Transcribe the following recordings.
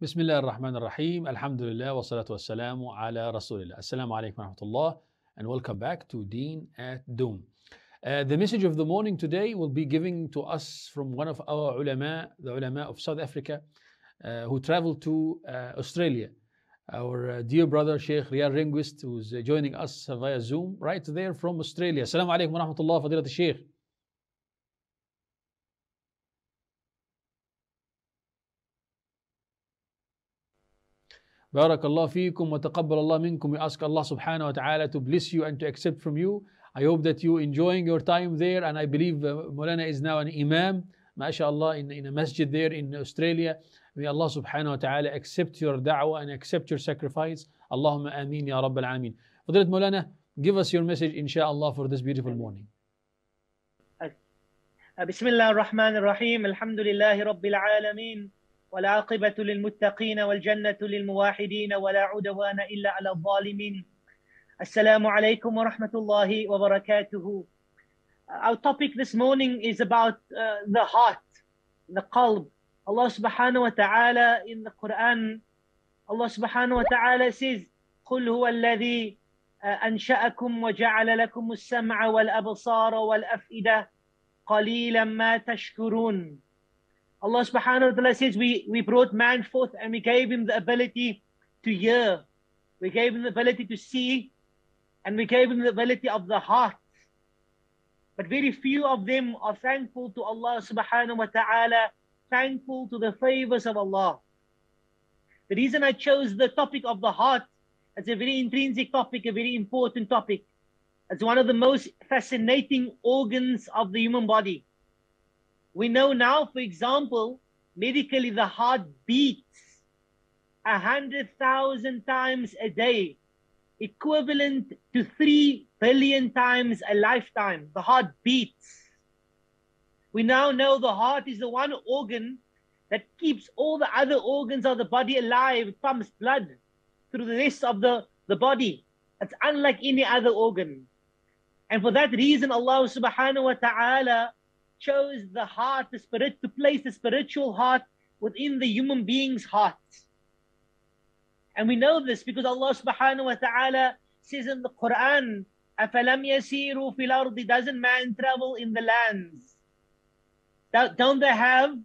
بسم الله الرحمن الرحيم الحمد لله والصلاة والسلام على رسول الله السلام عليكم ورحمة الله and welcome back to Deen at Dawn. Uh, the message of the morning today will be given to us from one of our ulama the ulama of South Africa uh, who traveled to uh, Australia. Our uh, dear brother Sheikh Riyaal Rinquest who's uh, joining us via Zoom right there from Australia. السلام عليكم ورحمة الله فضيلة الشيخ Barakallah feekum wa taqabbal Allah minkum. We ask Allah subhanahu wa ta'ala to bless you and to accept from you. I hope that you enjoying your time there and I believe uh, Maulana is now an imam, mashallah, in, in a masjid there in Australia. May Allah subhanahu wa ta'ala accept your da'wah and accept your sacrifice. Allahumma ameen ya Rabbal Alameen. Fadilat Maulana, give us your message inshallah for this beautiful morning. بسم الله الرحمن الرحيم الحمد لله رب العالمين والعاقبة للمتقين والجنة للموحدين ولا عدوان إلا على الظالمين. السلام عليكم ورحمة الله وبركاته. Our topic this morning is about uh, the heart, the qalb. Allah subhanahu wa ta'ala in the Quran, Allah subhanahu wa ta'ala says, قل هو الذي أنشأكم وجعل لكم السمع والأبصار والأفئدة قليلا ما تشكرون Allah subhanahu wa ta'ala says we, we brought man forth and we gave him the ability to hear. We gave him the ability to see and we gave him the ability of the heart. But very few of them are thankful to Allah subhanahu wa ta'ala, thankful to the favors of Allah. The reason I chose the topic of the heart, as a very intrinsic topic, a very important topic. It's one of the most fascinating organs of the human body. We know now, for example, medically the heart beats a hundred thousand times a day, equivalent to three billion times a lifetime. The heart beats. We now know the heart is the one organ that keeps all the other organs of the body alive, pumps blood through the rest of the, the body. It's unlike any other organ. And for that reason, Allah subhanahu wa ta'ala chose the heart, the spirit, to place the spiritual heart within the human being's heart. And we know this because Allah subhanahu wa ta'ala says in the Quran, أَفَلَمْ يَسِيرُوا فِي الْأَرْضِ Doesn't man travel in the lands? Don't they have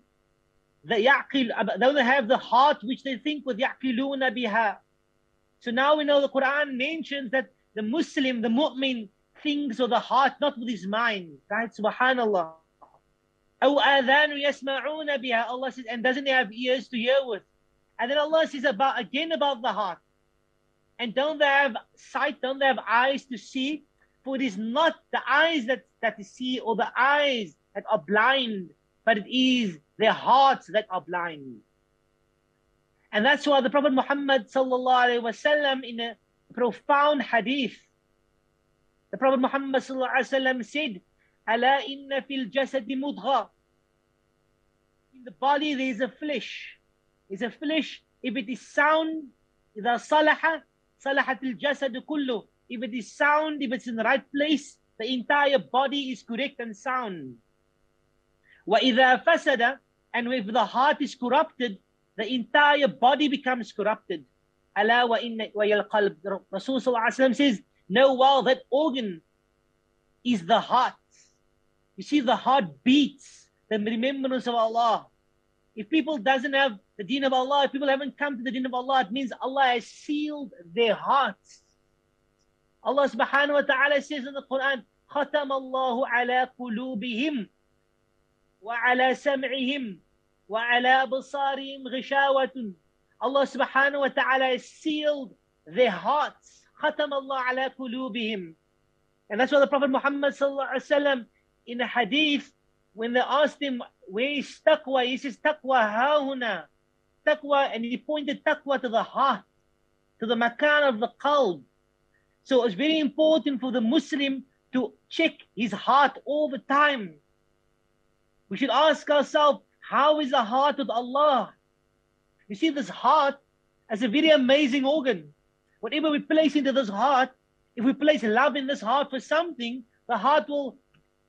the yaqil, don't they have the heart which they think with يَعْقِلُونَ بِهَا So now we know the Quran mentions that the Muslim, the mu'min, thinks with the heart, not with his mind. Right? Subhanallah. أو آذان يسمعون بها Allah says and doesn't he have ears to hear with and then Allah says about again about the heart and don't they have sight don't they have eyes to see for it is not the eyes that that see or the eyes that are blind but it is their hearts that are blind and that's why the Prophet Muhammad sallallahu alaihi wasallam in a profound hadith the Prophet Muhammad sallallahu alaihi wasallam said ألا إن في الجسد مضغة In the body there is a flesh. There's a flesh. If it is sound, إذا صلح صلحت الجسد كله. If it is sound, if it's in the right place, the entire body is correct and sound. وإذا فسد and if the heart is corrupted, the entire body becomes corrupted. ألا وإن ويا القلب. Rasul says, know well that organ is the heart. You see, the heart beats the remembrance of Allah. If people doesn't have the deen of Allah, if people haven't come to the deen of Allah, it means Allah has sealed their hearts. Allah subhanahu wa ta'ala says in the Quran, ختم الله على قلوبهم وعلى سمعهم وعلى بصارهم غشاوة Allah subhanahu wa ta'ala has sealed their hearts. ختم الله على قلوبهم. And that's why the Prophet Muhammad sallallahu alaihi wasallam in a hadith, when they asked him, where is taqwa? He says, taqwa hauna. Taqwa, and he pointed taqwa to the heart, to the makan of the qalb. So it's very important for the Muslim to check his heart all the time. We should ask ourselves, how is the heart with Allah? You see, this heart as a very amazing organ. Whatever we place into this heart, if we place love in this heart for something, the heart will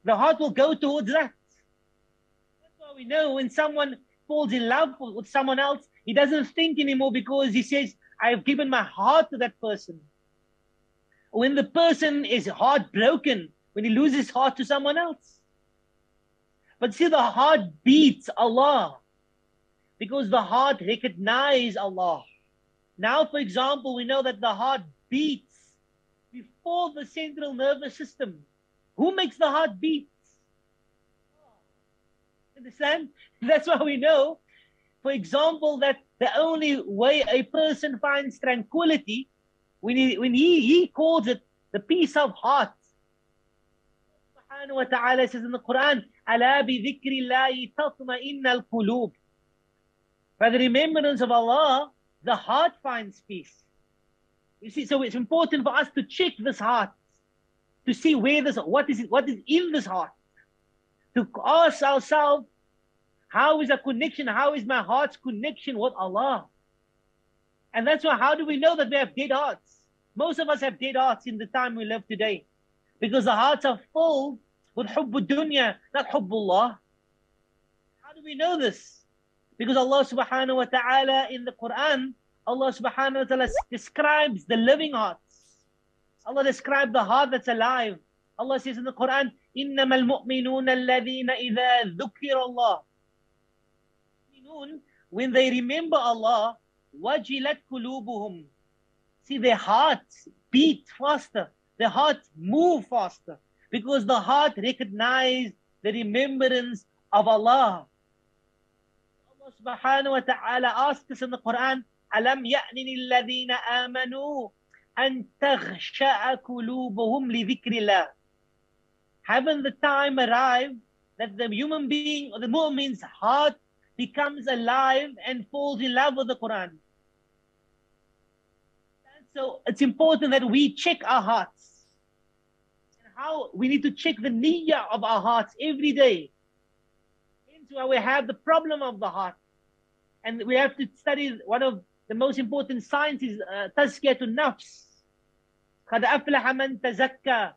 the heart will go towards that. That's why we know when someone falls in love with someone else, He doesn't think anymore because he says, I've given my heart to that person. When the person is heartbroken, when he loses heart to someone else. But see, the heart beats Allah because the heart recognizes Allah. Now, for example, we know that the heart beats before the central nervous system. Who makes the heart beat? Understand? That's why we know, for example, that the only way a person finds tranquility when he when he, he calls it the peace of heart. Wa ta'ala says in the Quran, Ala bi. By the remembrance of Allah, the heart finds peace. You see, so it's important for us to check this heart, to see where this, what is it, what is in this heart, to ask ourselves, how is a connection? How is my heart's connection with Allah? And that's why, how do we know that we have dead hearts? Most of us have dead hearts in the time we live today, because the hearts are full with hubbu dunya, not hubbullah. How do we know this? Because Allah subhanahu wa ta'ala in the Quran, Allah subhanahu wa ta'ala describes the living hearts. Allah describes the heart that's alive. Allah says in the Quran, إِنَّمَا الْمُؤْمِنُونَ الَّذِينَ إِذَا ذُكِّرَ اللَّهِ When they remember Allah, وَجِلَتْ قُلُوبُهُمْ See, their hearts beat faster. Their hearts move faster. Because the heart recognizes the remembrance of Allah. Allah subhanahu wa ta'ala asks us in the Quran, ألم يأن الذين آمنوا أن تغشأ قلوبهم لذكر الله Haven't the time arrived that the human being or the mu'min's heart becomes alive and falls in love with the Quran? And so it's important that we check our hearts. And how we need to check the niyyah of our hearts every day. Hence why we have the problem of the heart. And we have to study one of the most important science is uh, tazkiyatun nafs. قَدْ أَفْلَحَ مَنْ تَزَكَّى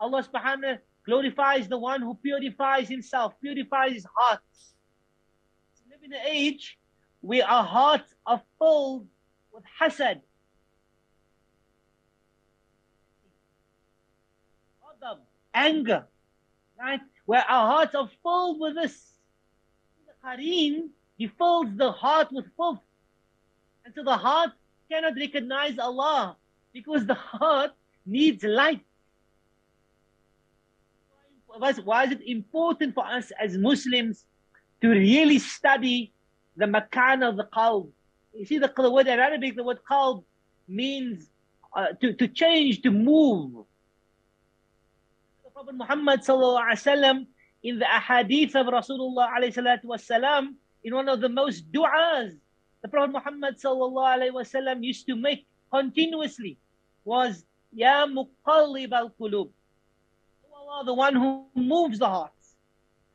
Allah subhanahu glorifies the one who purifies himself, purifies his heart. We live in an age where our hearts are filled with hasad. Anger, right? Where our hearts are filled with this. The Qareen, he fills the heart with filth. And so the heart cannot recognize Allah because the heart needs light. Why is it important for us as Muslims to really study the makan of the qalb? You see, the, the word in Arabic, the word qalb means uh, to, to change, to move. The Prophet Muhammad sallam, in the ahadith of Rasulullah in one of the most du'as the Prophet Muhammad wasallam used to make continuously was Ya muqallib al qulub. Allah, the one who moves the hearts.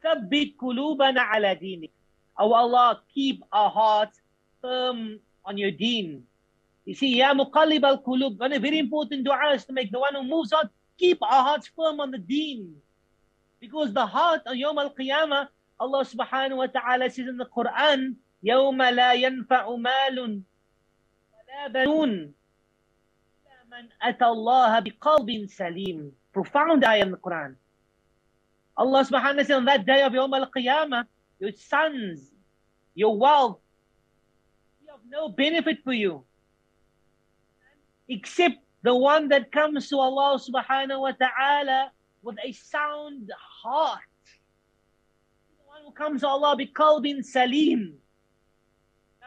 Thabbit qulubana ala dinik. Oh Allah, keep our hearts firm on your deen. You see, Ya muqallib al qulub. One very important dua is to make the one who moves out, keep our hearts firm on the deen. Because the heart on Yawm al Qiyamah, Allah subhanahu wa ta'ala says in the Quran, يوم لا ينفع مال ولا بنون إلا من أتى الله بقلب سليم profound ayah in the Quran Allah subhanahu wa ta'ala on that day of Yawm al-Qiyamah your sons your wealth be of no benefit for you except the one that comes to Allah subhanahu wa ta'ala with a sound heart the one who comes to Allah biqalbin salim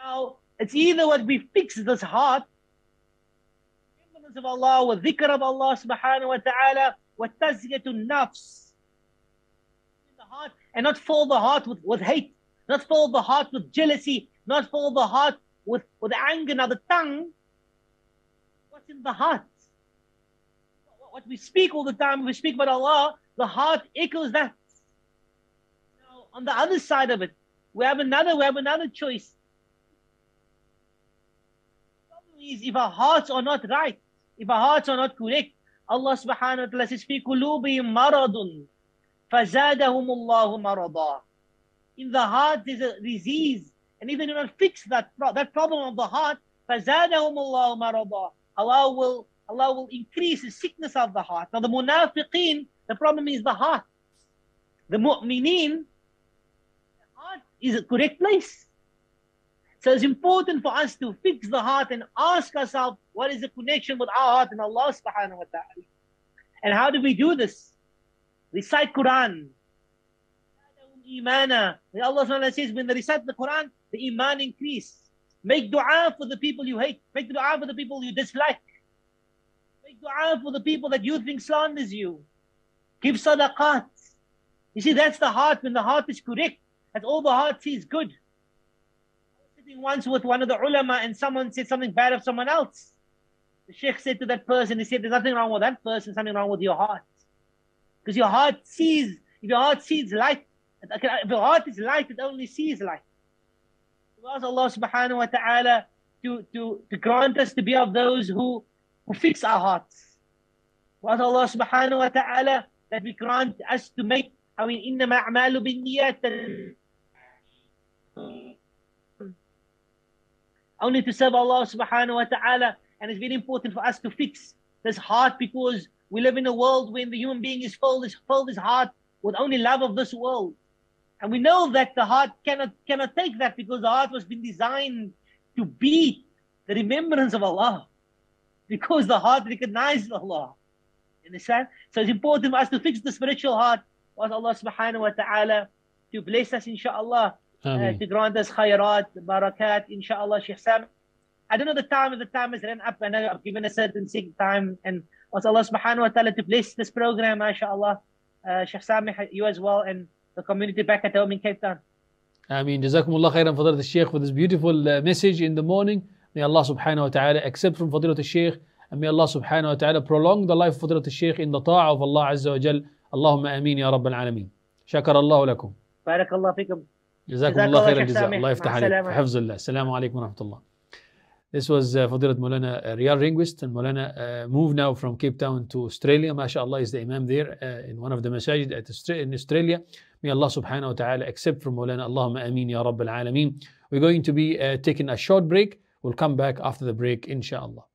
now, it's either what we fix this heart, remembrance of Allah, with dhikr of Allah subhanahu wa ta'ala, with tazkiyatun nafs. The heart, and not fill the heart with, with hate, not fill the heart with jealousy, not fill the heart with, with anger. Now, the tongue, what's in the heart? What we speak all the time, we speak about Allah, the heart echoes that. Now, on the other side of it, we have another, we have another choice is if our hearts are not right, if our hearts are not correct, Allah subhanahu wa ta'ala says, في قلوبهم مرض فزادهم الله مرضا. In the heart there's a disease And if they do not fix that, that problem of the heart, فَزَادَهُمُ اللَّهُ مَرَضًا Allah will, Allah will increase the sickness of the heart. Now the munafiqeen, the problem is the heart. The mu'mineen, the heart is a correct place. So it's important for us to fix the heart and ask ourselves, what is the connection with our heart and Allah subhanahu wa ta'ala? And how do we do this? Recite Quran. Imana. Allah subhanahu says, when they recite the Quran, the iman increase. Make dua for the people you hate. Make dua for the people you dislike. Make dua for the people that you think slanders you. Give sadaqat. You see, that's the heart. When the heart is correct, that's all the heart sees good I was sitting once with one of the ulama and someone said something bad of someone else. The sheikh said to that person, he said, there's nothing wrong with that person, something wrong with your heart. Because your heart sees, if your heart sees light, if your heart is light, it only sees light. We ask Allah subhanahu wa ta'ala to, to, to grant us to be of those who, who fix our hearts. We ask Allah subhanahu wa ta'ala that we grant us to make, I mean, إِنَّمَا أَعْمَالُ بِالنِّيَّةِ only to serve Allah subhanahu wa ta'ala and it's very important for us to fix this heart because we live in a world when the human being is filled, is filled his heart with only love of this world. And we know that the heart cannot cannot take that because the heart was been designed to be the remembrance of Allah. Because the heart recognizes Allah. Understand? So it's important for us to fix the spiritual heart. Was Allah subhanahu wa ta'ala to bless us inshallah Uh, to grant us khayrat, barakat, inshallah, Sheikh Sam. I don't know the time if the time has run up and I've given a certain time and also Allah subhanahu wa ta'ala to bless this program, mashallah. Uh, Sheikh Samih, you as well, and the community back at home in Cape Town. Ameen. Jazakumullah khairan Fadilat al-Sheikh for this beautiful uh, message in the morning. May Allah subhanahu wa ta'ala accept from Fadilat al-Sheikh and may Allah subhanahu wa ta'ala prolong the life of Fadilat al-Sheikh in the ta'a of Allah Azza wa Jal. Allahumma ameen ya Rabbal alameen. شكر الله لكم. بارك الله فيكم. جزاكم الله خيرا الجزاء الله يفتح عليك حفظ الله السلام عليكم ورحمة الله This was uh, Fadilat Molana uh, Riyaal Rinquest and Molana uh, moved now from Cape Town to Australia. MashaAllah is the Imam there uh, in one of the masajid at Austra- in Australia. May Allah subhanahu wa ta'ala accept from Molana Allahumma ameen ya Rabbal Alameen. We're going to be uh, taking a short break. We'll come back after the break inshallah.